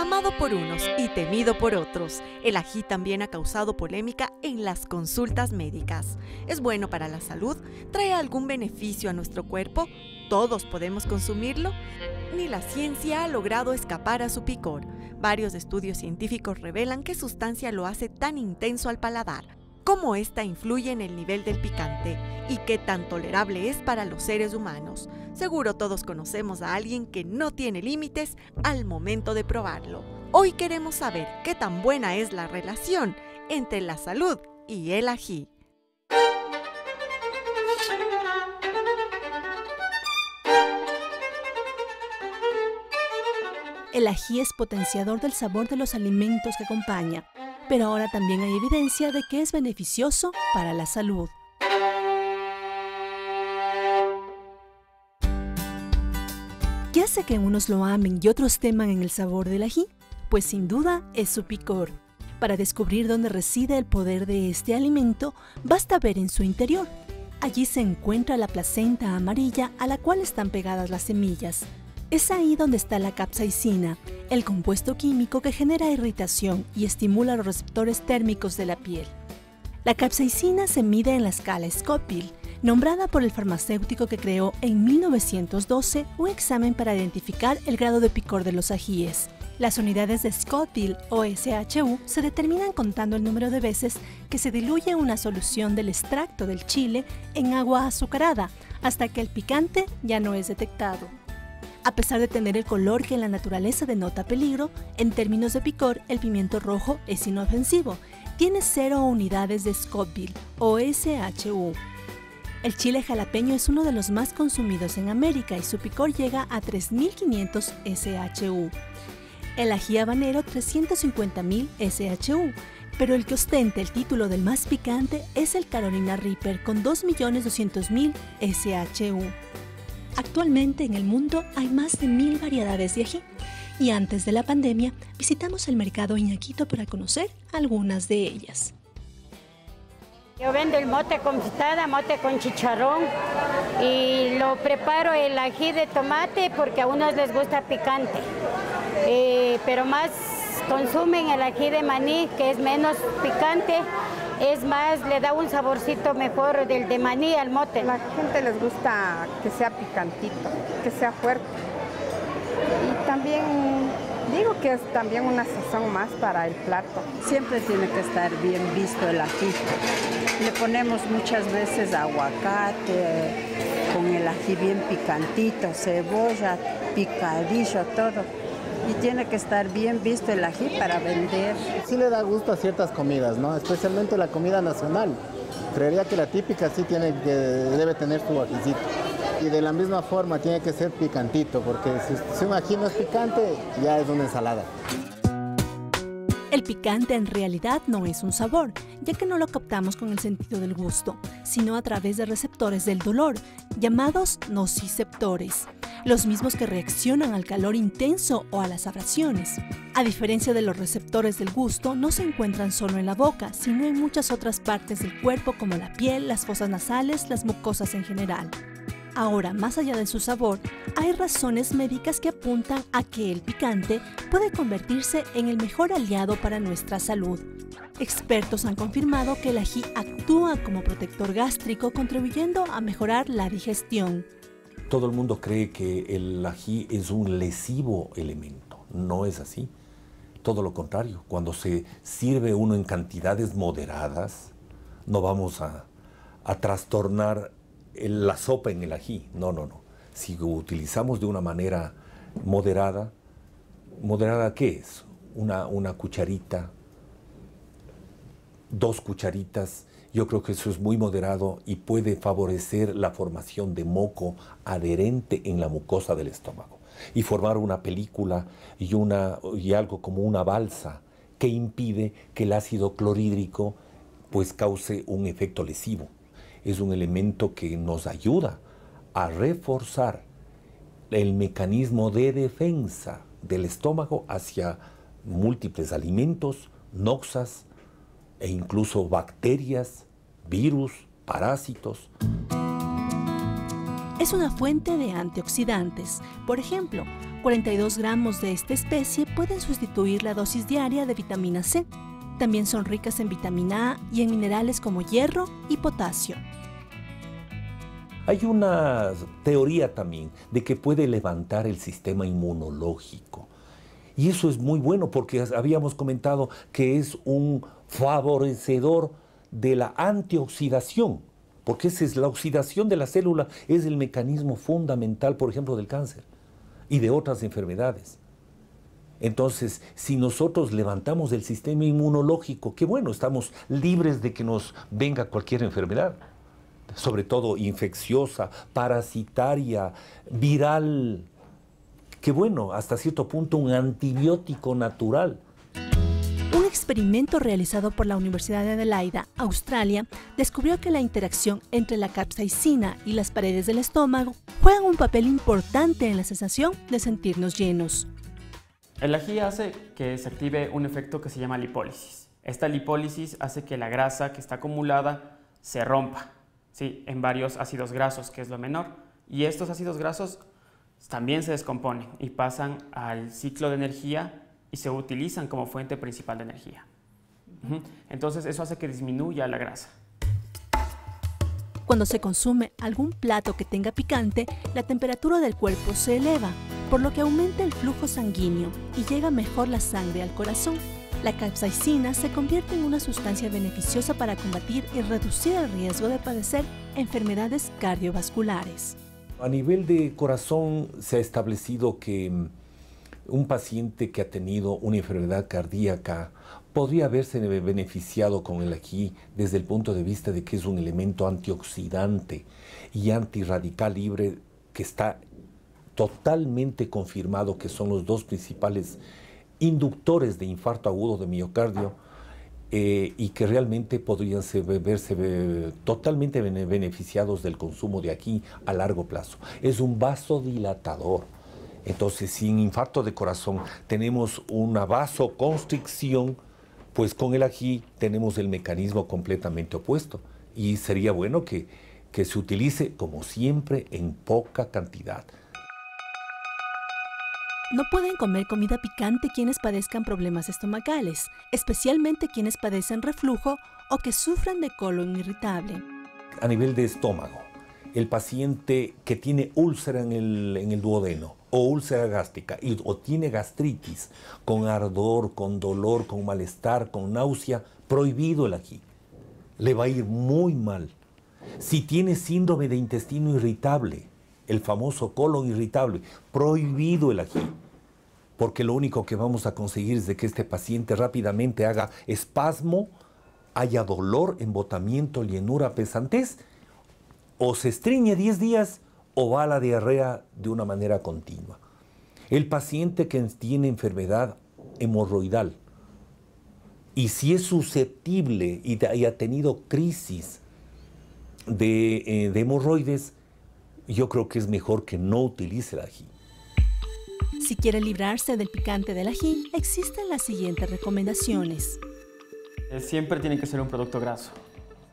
Amado por unos y temido por otros, el ají también ha causado polémica en las consultas médicas. ¿Es bueno para la salud? ¿Trae algún beneficio a nuestro cuerpo? ¿Todos podemos consumirlo? Ni la ciencia ha logrado escapar a su picor. Varios estudios científicos revelan qué sustancia lo hace tan intenso al paladar cómo esta influye en el nivel del picante y qué tan tolerable es para los seres humanos. Seguro todos conocemos a alguien que no tiene límites al momento de probarlo. Hoy queremos saber qué tan buena es la relación entre la salud y el ají. El ají es potenciador del sabor de los alimentos que acompaña pero ahora también hay evidencia de que es beneficioso para la salud. ¿Qué hace que unos lo amen y otros teman en el sabor del ají? Pues sin duda es su picor. Para descubrir dónde reside el poder de este alimento, basta ver en su interior. Allí se encuentra la placenta amarilla a la cual están pegadas las semillas. Es ahí donde está la capsaicina, el compuesto químico que genera irritación y estimula los receptores térmicos de la piel. La capsaicina se mide en la escala Scoville, nombrada por el farmacéutico que creó en 1912 un examen para identificar el grado de picor de los ajíes. Las unidades de Scoville o SHU se determinan contando el número de veces que se diluye una solución del extracto del chile en agua azucarada hasta que el picante ya no es detectado. A pesar de tener el color que en la naturaleza denota peligro, en términos de picor, el pimiento rojo es inofensivo. Tiene cero unidades de Scoville o SHU. El chile jalapeño es uno de los más consumidos en América y su picor llega a 3.500 SHU. El ají habanero 350.000 SHU, pero el que ostenta el título del más picante es el Carolina Reaper con 2.200.000 SHU. Actualmente en el mundo hay más de mil variedades de ají y antes de la pandemia visitamos el mercado Iñaquito para conocer algunas de ellas. Yo vendo el mote con pitada, mote con chicharrón y lo preparo el ají de tomate porque a unos les gusta picante, eh, pero más consumen el ají de maní que es menos picante es más, le da un saborcito mejor del de maní al mote. La gente les gusta que sea picantito, que sea fuerte. Y también digo que es también una sazón más para el plato. Siempre tiene que estar bien visto el ají. Le ponemos muchas veces aguacate, con el ají bien picantito, cebolla, picadillo, todo y tiene que estar bien visto el ají para vender. Sí le da gusto a ciertas comidas, ¿no? Especialmente la comida nacional. Creería que la típica sí tiene que, debe tener su ajicito. Y de la misma forma tiene que ser picantito, porque si un ají no es picante, ya es una ensalada. El picante en realidad no es un sabor, ya que no lo captamos con el sentido del gusto, sino a través de receptores del dolor, llamados nociceptores, los mismos que reaccionan al calor intenso o a las abrasiones. A diferencia de los receptores del gusto, no se encuentran solo en la boca, sino en muchas otras partes del cuerpo como la piel, las fosas nasales, las mucosas en general. Ahora, más allá de su sabor, hay razones médicas que apuntan a que el picante puede convertirse en el mejor aliado para nuestra salud. Expertos han confirmado que el ají actúa como protector gástrico, contribuyendo a mejorar la digestión. Todo el mundo cree que el ají es un lesivo elemento. No es así. Todo lo contrario. Cuando se sirve uno en cantidades moderadas, no vamos a, a trastornar la sopa en el ají. No, no, no. Si lo utilizamos de una manera moderada, ¿moderada qué es? Una, una cucharita, dos cucharitas. Yo creo que eso es muy moderado y puede favorecer la formación de moco adherente en la mucosa del estómago y formar una película y, una, y algo como una balsa que impide que el ácido clorhídrico pues cause un efecto lesivo es un elemento que nos ayuda a reforzar el mecanismo de defensa del estómago hacia múltiples alimentos, noxas e incluso bacterias, virus, parásitos. Es una fuente de antioxidantes. Por ejemplo, 42 gramos de esta especie pueden sustituir la dosis diaria de vitamina C. También son ricas en vitamina A y en minerales como hierro y potasio. Hay una teoría también de que puede levantar el sistema inmunológico. Y eso es muy bueno porque habíamos comentado que es un favorecedor de la antioxidación, porque esa es la oxidación de la célula, es el mecanismo fundamental, por ejemplo, del cáncer y de otras enfermedades. Entonces, si nosotros levantamos el sistema inmunológico, qué bueno, estamos libres de que nos venga cualquier enfermedad, sobre todo infecciosa, parasitaria, viral, qué bueno, hasta cierto punto un antibiótico natural un experimento realizado por la Universidad de Adelaida, Australia, descubrió que la interacción entre la capsaicina y las paredes del estómago juegan un papel importante en la sensación de sentirnos llenos. El ají hace que se active un efecto que se llama lipólisis. Esta lipólisis hace que la grasa que está acumulada se rompa ¿sí? en varios ácidos grasos, que es lo menor. Y estos ácidos grasos también se descomponen y pasan al ciclo de energía y se utilizan como fuente principal de energía. Entonces eso hace que disminuya la grasa. Cuando se consume algún plato que tenga picante, la temperatura del cuerpo se eleva, por lo que aumenta el flujo sanguíneo y llega mejor la sangre al corazón. La capsaicina se convierte en una sustancia beneficiosa para combatir y reducir el riesgo de padecer enfermedades cardiovasculares. A nivel de corazón se ha establecido que mm, un paciente que ha tenido una enfermedad cardíaca podría haberse beneficiado con el ají desde el punto de vista de que es un elemento antioxidante y antirradical libre que está totalmente confirmado que son los dos principales inductores de infarto agudo de miocardio eh, y que realmente podrían verse totalmente beneficiados del consumo de aquí a largo plazo. Es un vasodilatador entonces, si en infarto de corazón tenemos una vasoconstricción, pues con el ají tenemos el mecanismo completamente opuesto. Y sería bueno que, que se utilice, como siempre, en poca cantidad. No pueden comer comida picante quienes padezcan problemas estomacales, especialmente quienes padecen reflujo o que sufran de colon irritable. A nivel de estómago, el paciente que tiene úlcera en el, en el duodeno, o úlcera gástrica y, o tiene gastritis con ardor, con dolor, con malestar, con náusea, prohibido el ají. Le va a ir muy mal. Si tiene síndrome de intestino irritable, el famoso colon irritable, prohibido el ají. Porque lo único que vamos a conseguir es de que este paciente rápidamente haga espasmo, haya dolor, embotamiento, llenura, pesantez, o se estriñe 10 días o va a la diarrea de una manera continua. El paciente que tiene enfermedad hemorroidal y si es susceptible y, ha tenido crisis de, eh, de hemorroides, yo creo que es mejor que no utilice el ají. Si quiere librarse del picante del ají, existen las siguientes recomendaciones. Eh, siempre tiene que ser un producto graso.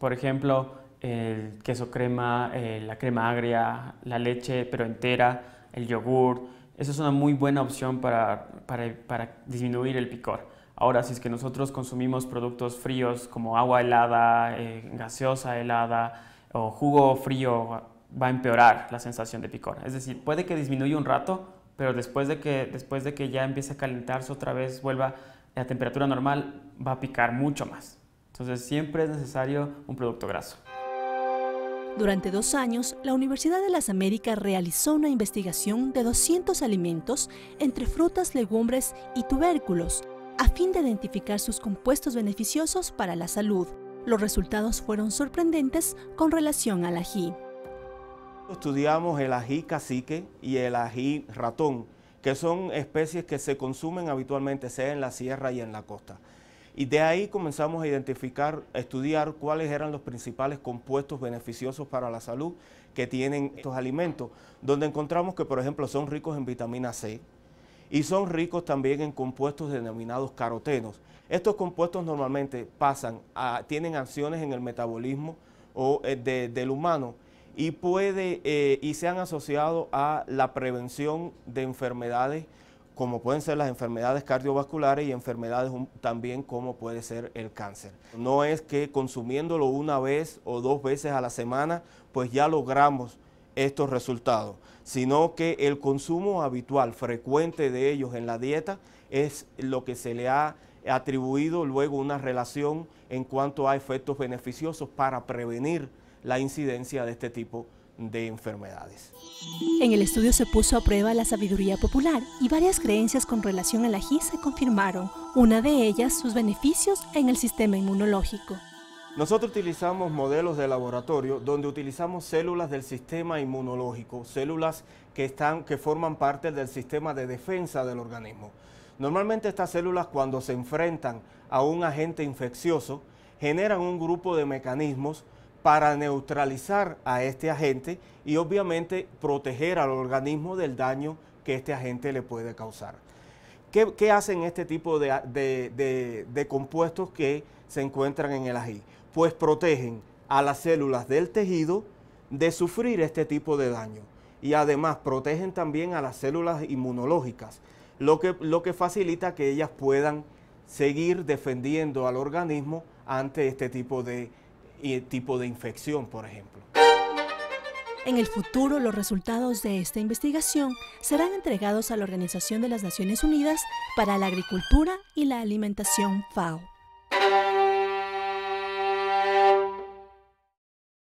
Por ejemplo, el queso crema, eh, la crema agria, la leche pero entera, el yogur. Eso es una muy buena opción para, para, disminuir el picor. Ahora, si es que nosotros consumimos productos fríos como agua helada, eh, gaseosa helada o jugo frío, va a empeorar la sensación de picor. Es decir, puede que disminuya un rato, pero después de que, después de que ya empiece a calentarse otra vez, vuelva a temperatura normal, va a picar mucho más. Entonces siempre es necesario un producto graso. Durante dos años, la Universidad de las Américas realizó una investigación de 200 alimentos entre frutas, legumbres y tubérculos, a fin de identificar sus compuestos beneficiosos para la salud. Los resultados fueron sorprendentes con relación al ají. Estudiamos el ají cacique y el ají ratón, que son especies que se consumen habitualmente, sea en la sierra y en la costa. Y de ahí comenzamos a identificar, a estudiar cuáles eran los principales compuestos beneficiosos para la salud que tienen estos alimentos, donde encontramos que, por ejemplo, son ricos en vitamina C y son ricos también en compuestos denominados carotenos. Estos compuestos normalmente pasan tienen acciones en el metabolismo o, eh, del humano y, puede, eh, y se han asociado a la prevención de enfermedades como pueden ser las enfermedades cardiovasculares y enfermedades también como puede ser el cáncer. No es que consumiéndolo una vez o dos veces a la semana, pues ya logramos estos resultados, sino que el consumo habitual, frecuente de ellos en la dieta, es lo que se le ha atribuido luego una relación en cuanto a efectos beneficiosos para prevenir la incidencia de este tipo de enfermedades. En el estudio se puso a prueba la sabiduría popular y varias creencias con relación al ají se confirmaron, una de ellas sus beneficios en el sistema inmunológico. Nosotros utilizamos modelos de laboratorio donde utilizamos células del sistema inmunológico, células que, están, que forman parte del sistema de defensa del organismo. Normalmente estas células cuando se enfrentan a un agente infeccioso generan un grupo de mecanismos para neutralizar a este agente y obviamente proteger al organismo del daño que este agente le puede causar. ¿Qué, hacen este tipo de, compuestos que se encuentran en el ají? Pues protegen a las células del tejido de sufrir este tipo de daño y además protegen también a las células inmunológicas, lo que, lo que facilita que ellas puedan seguir defendiendo al organismo ante este tipo de tipo de infección, por ejemplo. En el futuro, los resultados de esta investigación serán entregados a la Organización de las Naciones Unidas para la Agricultura y la Alimentación FAO.